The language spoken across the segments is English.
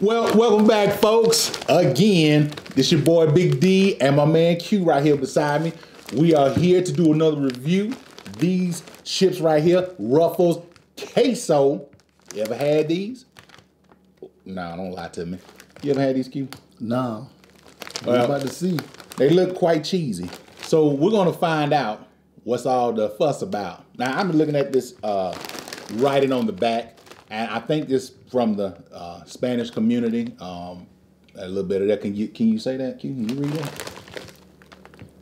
Well, welcome back, folks. Again, this your boy Big D and my man Q right here beside me. We are here to do another review. These chips right here, Ruffles Queso. You ever had these? Nah, don't lie to me. You ever had these, Q? No. Well- We're about to see. They look quite cheesy. So we're gonna find out what's all the fuss about. Now I'm looking at this uh, writing on the back, and I think this from the uh, Spanish community. Um, a little bit of that. Can you can you say that? Can you read that?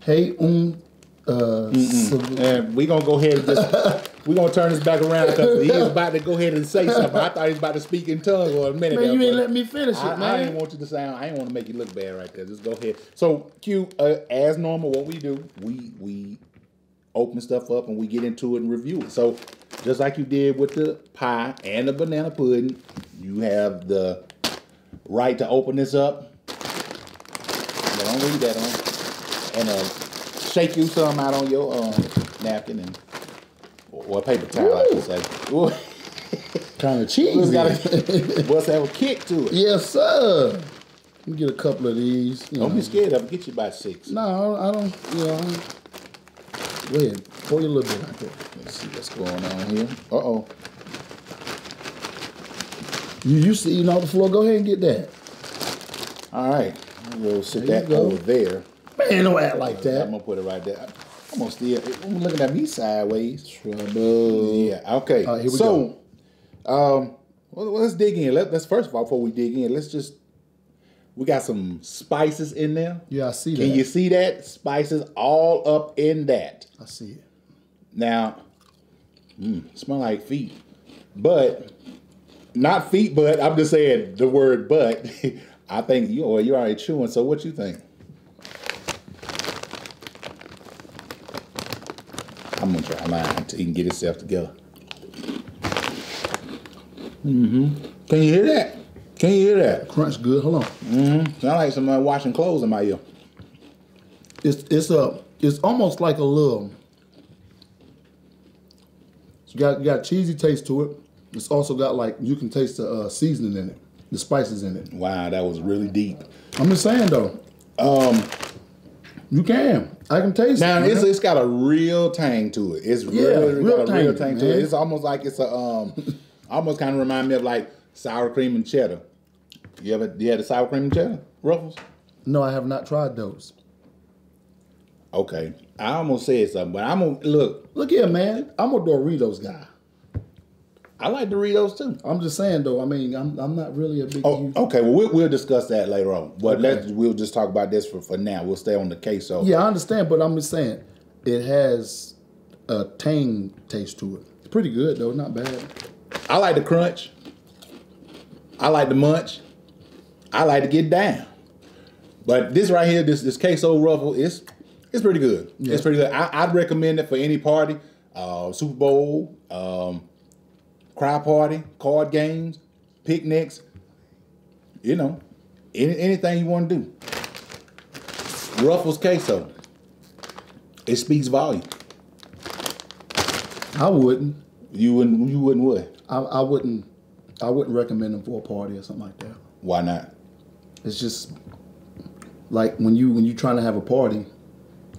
Hey, um, uh, And we're gonna go ahead and just we're gonna turn this back around because he was about to go ahead and say something. I thought he was about to speak in tongues for a minute. man, there, you ain't let me finish it, I, I didn't want you to sound. I didn't want to make you look bad right there. Just go ahead. So Q, uh, as normal, what we do, we we open stuff up and we get into it and review it. So just like you did with the pie and the banana pudding, you have the right to open this up. Don't read that on, and uh, shake you some out on your um, napkin and or paper towel, I should say. Ooh. kind of It's cheesy. got a, must have a kick to it. yes, sir. Let me get a couple of these. Don't know. be scared of it. Get you by six. No, I don't. You know. Go ahead. Pour your little bit out there. Let's see what's going on here. Uh oh. You used to eating off the floor. Go ahead and get that. All right. We'll sit There that go. over there. Man, don't act like that. I'm gonna put it right there. I'm gonna steal. I'm looking at me sideways. Trouble. Yeah. Okay. All right, here we so, um, well, let's dig in. Let, let's first of all, before we dig in, let's just. We got some spices in there. Yeah, I see Can that. Can you see that? Spices all up in that. I see it. Now, mm, smell like feet, but not feet. But I'm just saying the word. But I think you or you're already chewing. So what you think? I'm gonna try mine until he can get himself together. Mm-hmm. Can you hear that? Can you hear that? Crunch good. Hold on. Sound like somebody washing clothes in my ear. It's it's a it's almost like a little. It's got got cheesy taste to it. It's also got like you can taste the uh, seasoning in it, the spices in it. Wow, that was really deep. I'm just saying though. Um, you can. I can taste Now it. Now it's, it's got a real tang to it. It's Yeah, really real got a real tang, tang to it. It's almost like it's a um, almost kind of remind me of like sour cream and cheddar. You ever you had the sour cream and cheddar ruffles? no, I have not tried those. Okay, I almost said something, but I'm gonna look. Look here, man. I'm a Doritos guy. I like Doritos too. I'm just saying though. I mean, I'm I'm not really a big. Oh, huge- okay. Well, we'll, we'll discuss that later on. But Okay. let's we'll just talk about this for, for now. We'll stay on the queso. Yeah, I understand, but I'm just saying it has a tang taste to it. It's pretty good though, not bad. I like the crunch. I like the munch. I like to get down. But this right here, this this queso ruffle, is it's pretty good. Yeah. It's pretty good. I, I'd recommend it for any party, uh, Super Bowl, um, cry party, card games, picnics. You know, any, anything you want to do. Ruffles queso. It speaks volume. I wouldn't. You wouldn't. You wouldn't what? I, I wouldn't. I wouldn't recommend them for a party or something like that. Why not? It's just like when you when you're trying to have a party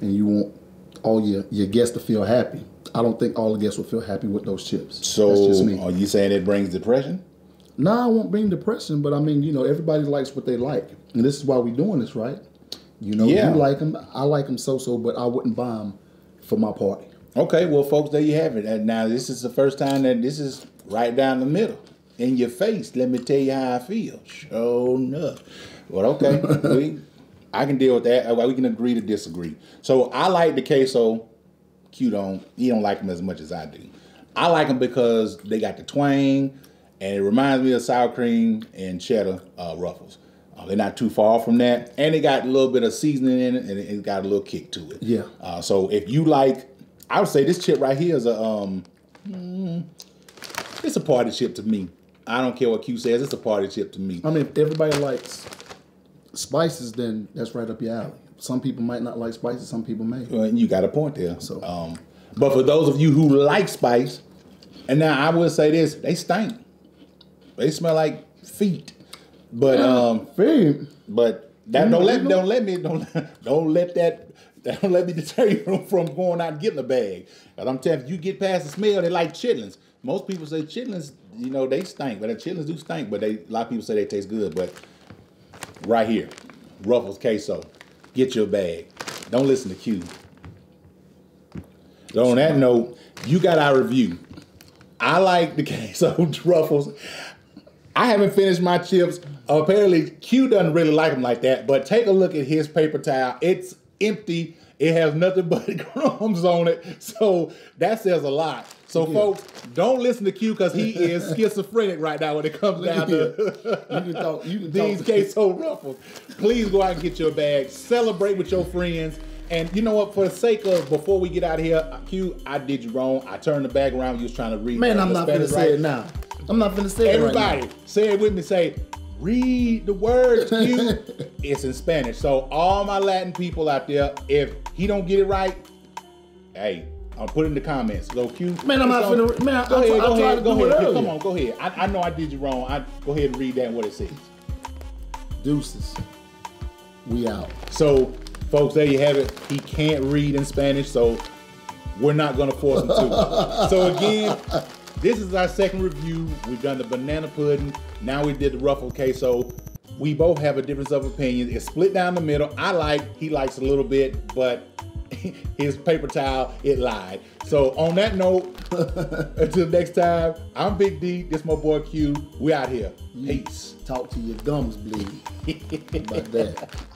and you want all your your guests to feel happy. I don't think all the guests will feel happy with those chips. So, That's just me. are you saying it brings depression? No, I won't bring depression, but I mean, you know, everybody likes what they like, and this is why we're doing this, right? You know, Yeah. you like them, I like them so so, but I wouldn't buy them for my party. Okay, well, folks, there you have it. And now this is the first time that this is right down the middle, in your face. Let me tell you how I feel. Sure enough. Well, okay, we, I can deal with that. Uh, We can agree to disagree. So I like the queso. Q don't. He don't like them as much as I do. I like them because they got the twang, and it reminds me of sour cream and cheddar uh, ruffles. Uh, they're not too far from that, and they got a little bit of seasoning in it, and it, it got a little kick to it. Yeah. Uh, so if you like, I would say this chip right here is a um, mm, it's a party chip to me. I don't care what Q says. It's a party chip to me. I mean, if everybody likes spices, then that's right up your alley. Some people might not like spices. Some people may. Well, you got a point there. So- um, but for those of you who like spice, and now I will say this, they stink. They smell like feet. But um, Fame. but that don't let don't let me don't don't let that don't let me deter you from going out and getting a bag. Cause I'm telling you, if you get past the smell, they like chitlins. Most people say chitlins, you know, they stink, but the chitlins do stink. But they a lot of people say they taste good. But right here, Ruffles queso, get your bag. Don't listen to Q. So on that note, you got our review. I like the queso Ruffles. I haven't finished my chips. Apparently, Q doesn't really like them like that. But take a look at his paper towel. It's empty. It has nothing but crumbs on it. So that says a lot. So folks, don't listen to Q because he is schizophrenic right now when it comes down to You can talk. You can these talk. queso ruffles. Please go out and get your bag. Celebrate with your friends. And you know what? For the sake of before we get out of here, uh, Q, I did you wrong. I turned the bag around. You was trying to read. Man, I'm not gonna say it now. I'm not gonna say it Everybody, now. say it with me. Say, read the words. Q. it's in Spanish. So all my Latin people out there, if he don't get it right, hey, I'll put it in the comments. So Q. Man, I'm not finna- man, Go I ahead. I Go tried ahead. to Go ahead. Come on. Go ahead. I, I know I did you wrong. I go ahead and read that and what it says. Deuces. We out. So, folks, there you have it. He can't read in Spanish, so we're not going to force him to. so, again, this is our second review. We've done the banana pudding. Now we did the ruffled queso. We both have a difference of opinion. It's split down the middle. I like, he likes a little bit, but his paper towel, it lied. So, on that note, until next time, I'm Big D. This my boy Q. We out here. Peace. Talk to your gums bleed. About that.